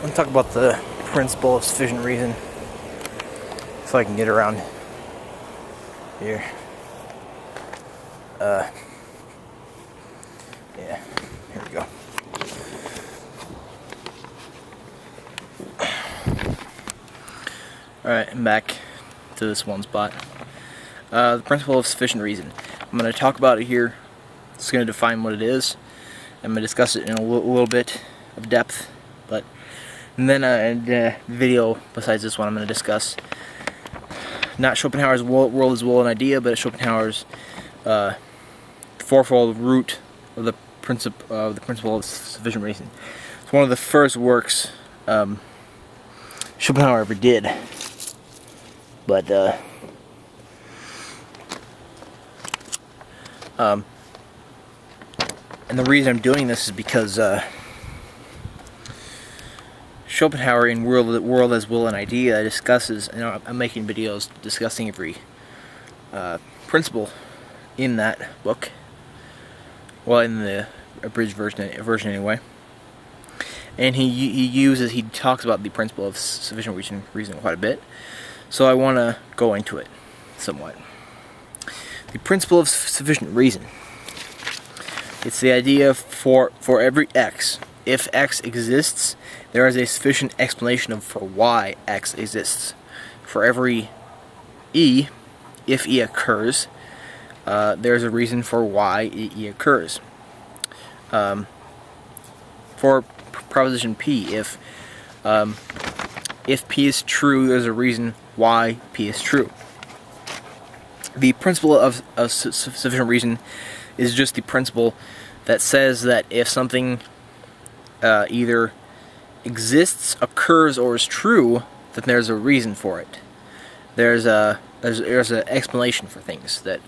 Let's talk about the principle of sufficient reason. If I can get around here. Uh, yeah, here we go. Alright, I'm back to this one spot. Uh, the principle of sufficient reason. I'm going to talk about it here. It's going to define what it is. I'm going to discuss it in a little bit of depth, but and then uh, video besides this one, I'm going to discuss not Schopenhauer's World as Will and Idea, but Schopenhauer's uh, fourfold root of the principle of the principle of sufficient reason. It's one of the first works um, Schopenhauer ever did, but uh, um, and the reason I'm doing this is because. Uh, Schopenhauer in World, World as Will and Idea discusses, know, I'm making videos discussing every uh, principle in that book. Well, in the abridged version, version anyway. And he he uses he talks about the principle of sufficient reason, reason quite a bit. So I want to go into it somewhat. The principle of sufficient reason. It's the idea for for every x if X exists, there is a sufficient explanation of for why X exists. For every E, if E occurs, uh, there's a reason for why E occurs. Um, for proposition P, if um, if P is true, there's a reason why P is true. The principle of, of sufficient reason is just the principle that says that if something uh, either exists, occurs, or is true, then there's a reason for it. There's a there's there's an explanation for things that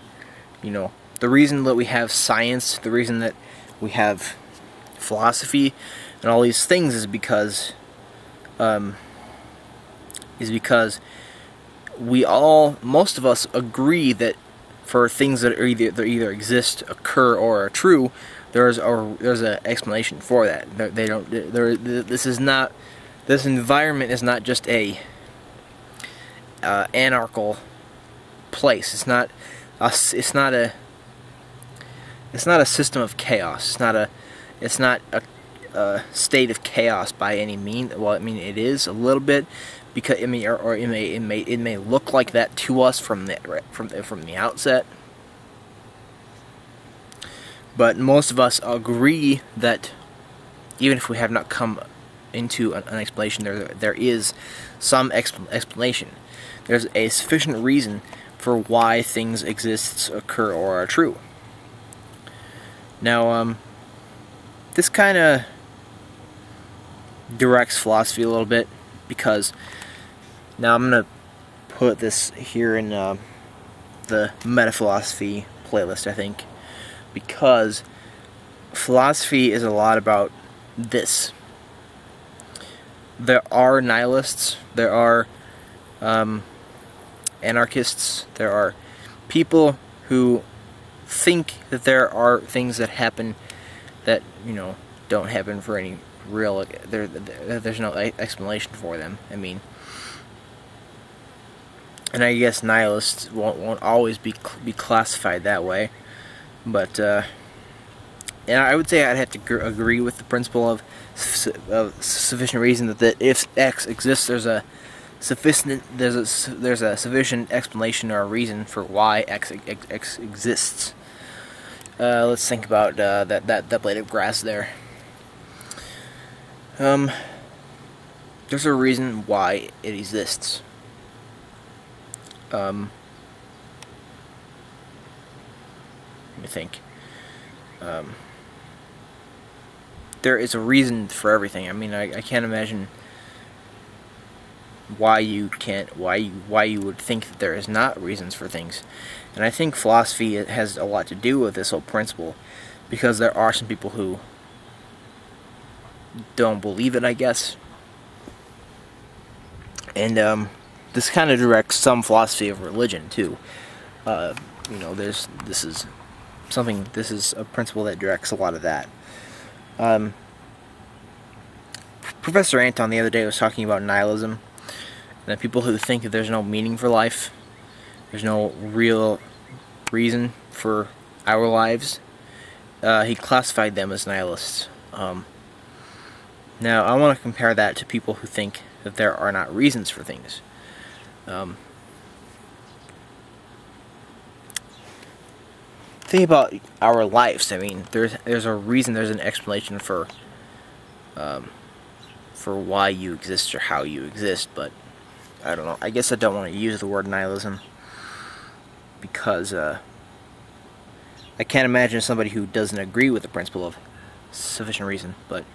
you know the reason that we have science, the reason that we have philosophy, and all these things is because um, is because we all most of us agree that for things that either that either exist, occur, or are true, there's a there's an explanation for that. They don't. There. This is not. This environment is not just a uh, place. It's not. A, it's not a. It's not a system of chaos. It's not a. It's not a, a state of chaos by any means. Well, I mean it is a little bit, because I mean, or, or it may it may it may look like that to us from the from from the outset but most of us agree that even if we have not come into an, an explanation, there there is some exp explanation. There's a sufficient reason for why things exist, occur, or are true. Now, um, this kind of directs philosophy a little bit because now I'm gonna put this here in uh, the meta philosophy playlist. I think because philosophy is a lot about this. There are nihilists, there are um, anarchists, there are people who think that there are things that happen that, you know, don't happen for any real, there, there's no explanation for them. I mean, and I guess nihilists won't, won't always be, be classified that way. But, uh, and I would say I'd have to agree with the principle of, su of sufficient reason that, that if X exists, there's a sufficient there's a there's a sufficient explanation or a reason for why X, X, X exists. Uh, let's think about uh, that that that blade of grass there. Um, there's a reason why it exists. Um, I think. Um, there is a reason for everything. I mean, I, I can't imagine why you can't why you why you would think that there is not reasons for things and I think philosophy has a lot to do with this whole principle because there are some people who don't believe it I guess and um, this kind of directs some philosophy of religion too uh, you know there's this is something, this is a principle that directs a lot of that. Um, Professor Anton the other day was talking about nihilism, and people who think that there's no meaning for life, there's no real reason for our lives. Uh, he classified them as nihilists. Um, now, I want to compare that to people who think that there are not reasons for things. Um, think about our lives. I mean, there's there's a reason, there's an explanation for um, for why you exist or how you exist, but I don't know. I guess I don't want to use the word nihilism because uh, I can't imagine somebody who doesn't agree with the principle of sufficient reason, but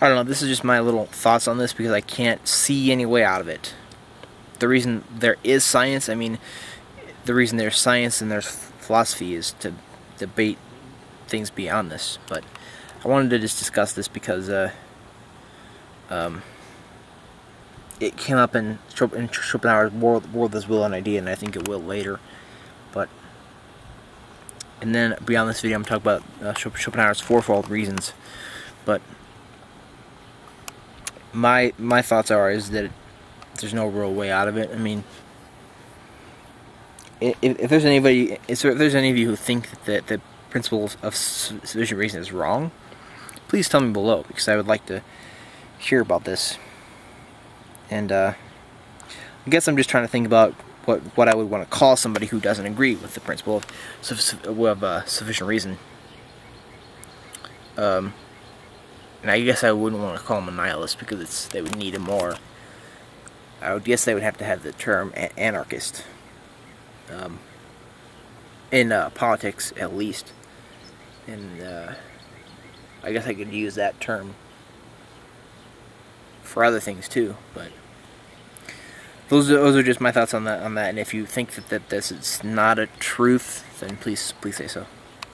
I don't know. This is just my little thoughts on this because I can't see any way out of it. The reason there is science, I mean, the reason there's science and there's philosophy is to debate things beyond this. But I wanted to just discuss this because uh, um, it came up in, in Schopenhauer's World, World as Will and Idea, and I think it will later. But and then beyond this video, I'm talking about uh, Schopenhauer's fourfold reasons. But my my thoughts are is that there's no real way out of it. I mean, if, if there's anybody, if there's any of you who think that the principle of sufficient reason is wrong, please tell me below because I would like to hear about this. And uh, I guess I'm just trying to think about what what I would want to call somebody who doesn't agree with the principle of, of uh, sufficient reason. Um, and I guess I wouldn't want to call them a nihilist because it's they would need a more. I would guess they would have to have the term anarchist. Um, in uh, politics, at least, and uh, I guess I could use that term for other things too. But those are, those are just my thoughts on that on that. And if you think that, that this is not a truth, then please please say so.